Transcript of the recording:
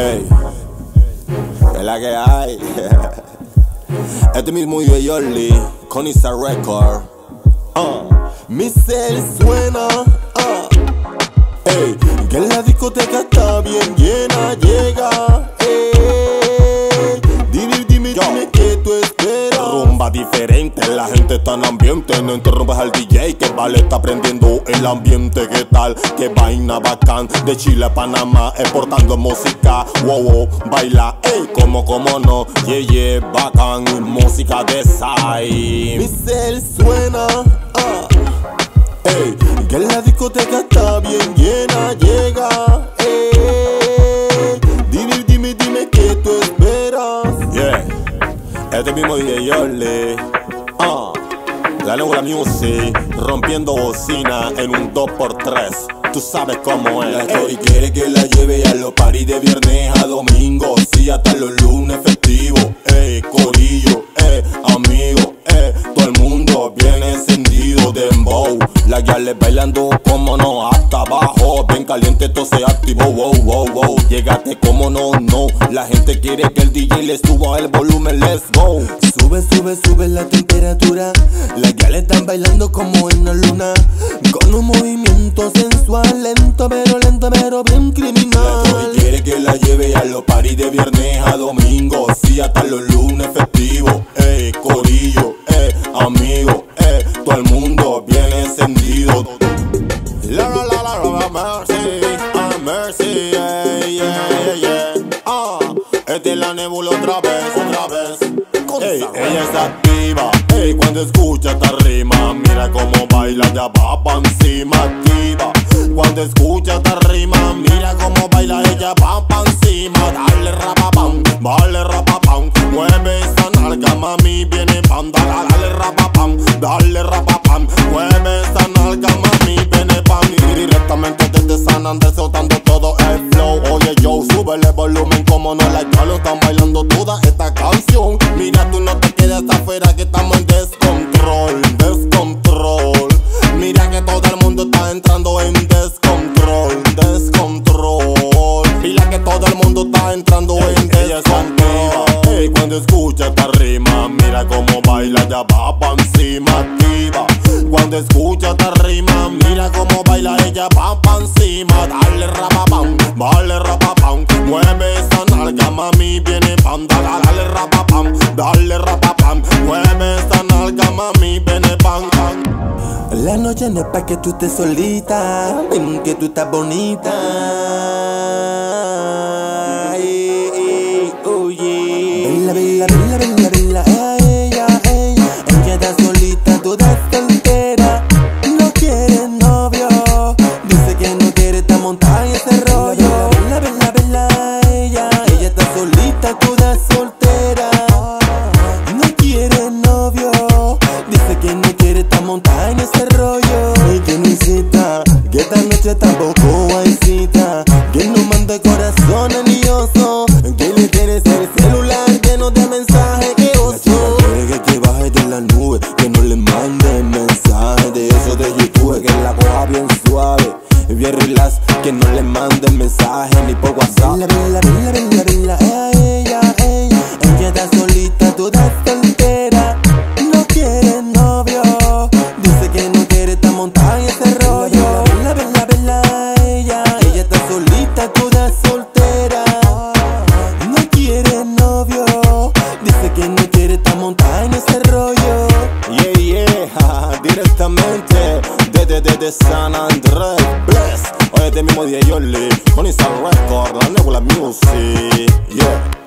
Ey, es la que hay. este mismo DJ Yoli, con Isa Record. Uh, mi cel suena. Uh. Ey, que la discoteca está bien llena, llega. Gente está en ambiente. No interrumpas al DJ que vale está prendiendo el ambiente. ¿Qué tal? Que vaina bacán. De Chile a Panamá, exportando música. Wow, wow, baila, ey, como, como no. Yeah, yeah, bacán. Música de Sai. Mi cel suena. ah. Ey, que la discoteca está bien llena, llega. Ey, dime, dime, dime que tú esperas. Yeah, este mismo DJ Yole. Ah, la Nebula Music, rompiendo bocina en un 2x3. Tú sabes cómo es. La Story quiere que la lleve a los paris de viernes a domingo. Sí, hasta los lunes festivos. Ey, corillo, eh, amigo, eh, todo el mundo bien encendido de dembow. La guiales bailando como no, caliente, todo se activó. Wow, wow, wow. Llegate como no, no. La gente quiere que el DJ le suba el volumen. Let's go. Sube, sube, sube la temperatura. Las gales están bailando como en la luna. Con un movimiento sensual, lento, pero lento, pero bien La criminal. quiere que la lleve a los paris de viernes a domingo. Sí, hasta los lunes festivos. Eh, corillo, eh, amigo, eh, todo el mundo bien encendido. La la la la la mercy, ah mercy, yeah, yeah, yeah. Ah, esta es la nebula otra vez, otra vez. Ey, ella está activa, ey, cuando escucha esta rima, mira cómo baila, ya va pa' encima activa. Cuando escucha esta rima, mira cómo baila, ella va pa' encima, dale rapapam, dale rapapam, mueve nalga, mami, viene pam, dale, dale rapapam, dale rapapam, mueve esa nalga, mami, viene pam. Y directamente desde San Andrés soltando todo el flow, oye yo, súbele volumen como no la lo están bailando toda esta canción. Mira, tú no te quedes afuera que estamos en descontrol, descontrol. Mira que todo el mundo está entrando en descontrol, descontrol. Mira que todo el mundo está entrando en descontrol. Cuando escucha esta rima, mira cómo baila, ya va pa' encima activa. Cuando escucha esta rima, mira cómo baila, ella va pa' encima. Dale rapapam, dale rapapam. Mueve esa nalga, mami, viene pam. Dale, rapapam, dale rapapam. Mueve esa nalga, mami, viene pam. La noche no es pa' que tú estés solita, ven que tú estás bonita. Baila, baila, baila, baila, baila, a ella, ella. Ella está solita, toda soltera. No quiere novio, dice que no quiere estar montada en ese rollo. Baila, baila, baila, a ella. Ella está solita, toda bien relax, que no le mande mensaje ni por WhatsApp. Baila, baila, baila, baila, baila, a ella, ella. Ella está solita, toda soltera. No quiere novio, dice que no quiere estar montada en ese rollo. Baila, baila, baila, a ella. Ella está solita, toda soltera. No quiere novio, dice que no quiere estar montada en ese rollo. Yeah, yeah, directamente desde, desde San Andrés, bless. Oye, este mismo día yo le con esa record, la Nebula Music, yeah.